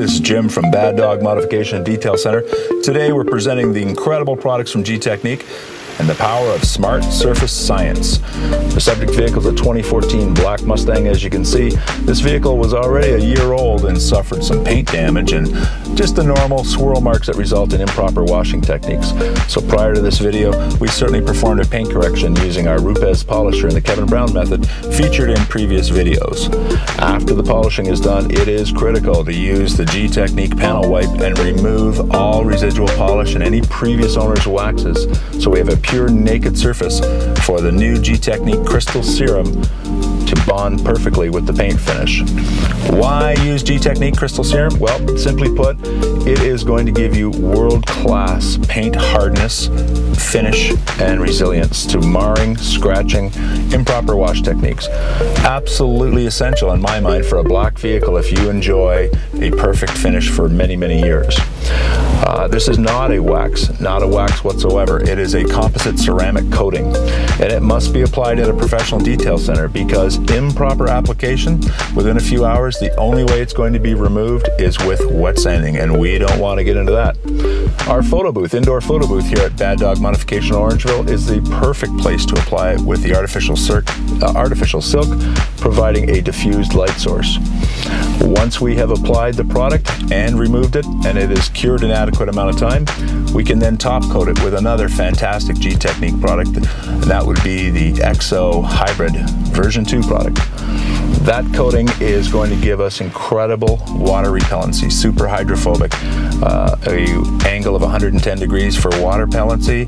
this is Jim from Bad Dog Modification and Detail Center. Today we're presenting the incredible products from Gtechniq and the power of smart surface science. The subject vehicle is a 2014 black Mustang. As you can see, this vehicle was already a year old and suffered some paint damage and just the normal swirl marks that result in improper washing techniques. So prior to this video, we certainly performed a paint correction using our Rupes polisher in the Kevin Brown method featured in previous videos. After the polishing is done, it is critical to use the Gtechniq panel wipe and remove all residual polish and any previous owner's waxes so we have a pure naked surface for the new Gtechniq Crystal Serum to bond perfectly with the paint finish. Why use Gtechniq Crystal Serum? Well, simply put, it is going to give you world-class paint hardness, finish, and resilience to marring, scratching, improper wash techniques. Absolutely essential in my mind for a black vehicle if you enjoy a perfect finish for many, many years. Uh, this is not a wax, not a wax whatsoever. It is a composite ceramic coating, and it must be applied at a professional detail center because improper application within a few hours, the only way it's going to be removed is with wet sanding, and we don't want to get into that. Our photo booth, indoor photo booth here at Bad Dog Modification Orangeville is the perfect place to apply it with the artificial, uh, artificial silk, providing a diffused light source. Once we have applied the product and removed it, and it is cured in adequate amount of time, we can then top coat it with another fantastic Gtechniq product, and that would be the EXO Hybrid version 2 product. That coating is going to give us incredible water repellency, super hydrophobic, uh, a angle of 110 degrees for water repellency,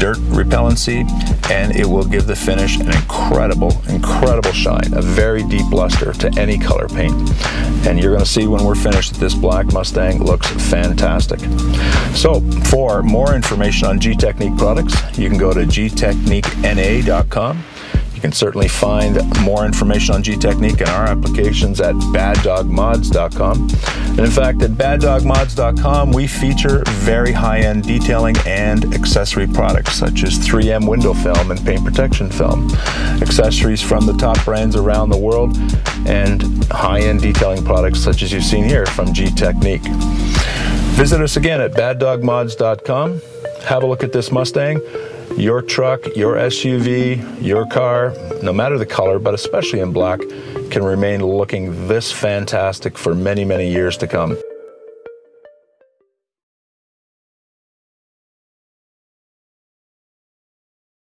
dirt repellency, and it will give the finish an incredible, incredible shine, a very deep luster to any color paint. And you're gonna see when we're finished that this black Mustang looks fantastic. So for more information on Gtechniq products, you can go to gtechniquena.com can certainly find more information on Gtechniq and our applications at baddogmods.com. And in fact, at baddogmods.com, we feature very high-end detailing and accessory products such as 3M window film and paint protection film, accessories from the top brands around the world, and high-end detailing products such as you've seen here from Gtechniq. Visit us again at baddogmods.com. Have a look at this Mustang your truck, your SUV, your car, no matter the color, but especially in black, can remain looking this fantastic for many, many years to come.